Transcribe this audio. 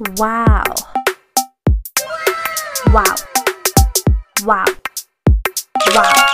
Wow. Wow. Wow. Wow.